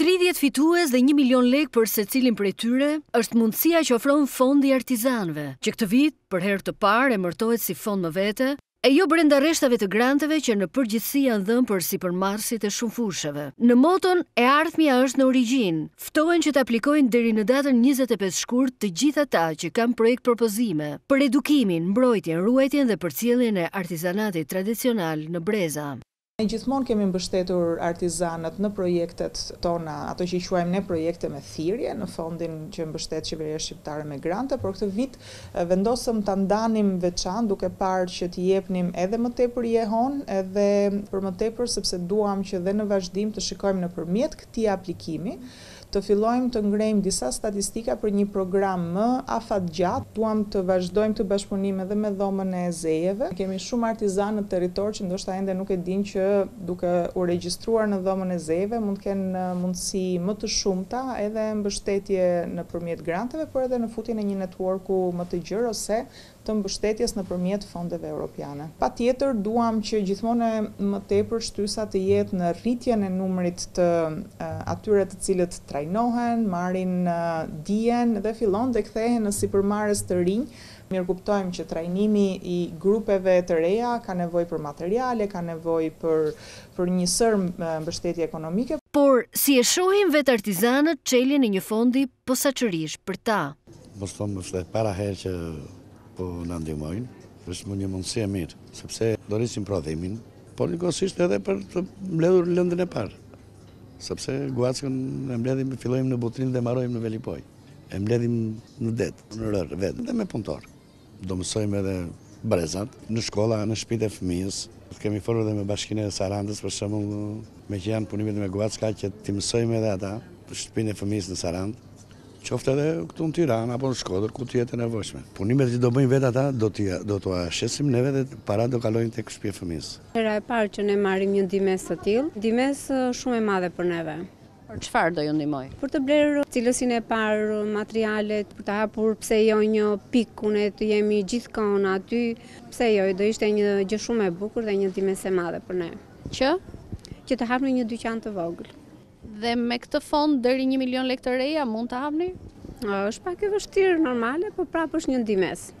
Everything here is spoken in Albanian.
Tridhjetë fitues dhe një milion lekë për secilin prej tyre është mundësia që ofron Fondi i Artizanëve, që këtë vit, për herë të parë, emërtohet si fond më vete, e jo brenda rreshtave të granteve që në përgjithësi janë dhënë për sipërmarrësit e shumë fushave. Në moton E ardhmja është në origjinë, ftohen që të aplikojnë deri në datën njëzet e pesë shkurt të gjithë ata që kanë projekt-propozime për edukimin, mbrojtjen, ruajtjen dhe përcjelljen e artizanatit tradicional në breza. Ne gjithmonë kemi mbështetur artizanët në projektet tona, ato që i quajmë ne projekte me thirrje, në fondin që e mbështet Qeveria Shqiptare me grante, por këtë vit vendosëm ta ndanim veçan duke parë që t'i jepnim edhe më tepër jehonë edhe për më tepër sepse duam që dhe në vazhdim të shikojmë nëpërmjet këtij aplikimi të fillojmë të ngrejmë disa statistika për një program më afatgjatë. Duam të vazhdojmë këtë bashkëpunim edhe me Dhomën e Zejeve. Kemi shumë artizanë në territor që ndoshta ende nuk e dinë që duke u regjistruar në Dhomën e Zejeve mund të kenë mundësi më të shumta edhe mbështetje nëpërmjet granteve, por edhe në futjen e një networku më të gjerë ose të mbështetjes nëpërmjet fondeve europiane. Patjetër duam që gjithmonë e më tepër shtysa të jetë në rritjen e numrit të atyre të cilët trajnohen, marrin dijen dhe fillon dhe kthehen në sipërmarrës të rinj. Mirëkuptojmë që trajnimi i grupeve të reja ka nevojë për materiale, ka nevojë për për një sërë mbështetje ekonomike. Por, si e shohin vetë artizanët çeljen e një fondi posaçërisht për ta. Me thënë është e para herë që po na ndihmojnë, është një mundësi e mirë, sepse do rrisim prodhimin, por njëkohësisht edhe për të mbledhur lëndën e parë. Sepse guackën e mbledhim, fillojmë në Butrint dhe mbarojmë në Velipojë. E mbledhim në det, në rërë, vetë, dhe me punëtorë. Do mësojmë edhe brezat në shkolla, në shtëpitë e fëmijës. Kemi folur edhe me Bashkinë e Sarandës, për shembull, meqë janë punimet me guacka që t'i mësojmë edhe ata për shtëpinë e fëmijës në Sarandë, qoftë edhe këtu në Tiranë apo në Shkodër, ku të jetë e nevojshme. Punimet që do bëjnë vetë ata, do t'i do t'ua shesim neve dhe paratë do kalojnë tek shtëpia e fëmijës. Hera e parë që ne marrim një ndihmesë të tillë, ndihmesë shumë e madhe për neve. Për çfarë do ju ndihmojë? Për të blerë cilësinë e parë, materialet, për të hapur pse jo një pikë ku ne të jemi gjithë kohën aty, pse jo, do ishte një gjë shumë e bukur dhe një ndihmesë e madhe për ne. Që? Që të hapni një dyqan të vogël. Dhe me këtë fond deri 1 milion lekë të reja mund ta hapni? Është pak e vështirë normale, po prapë është një ndihmesë.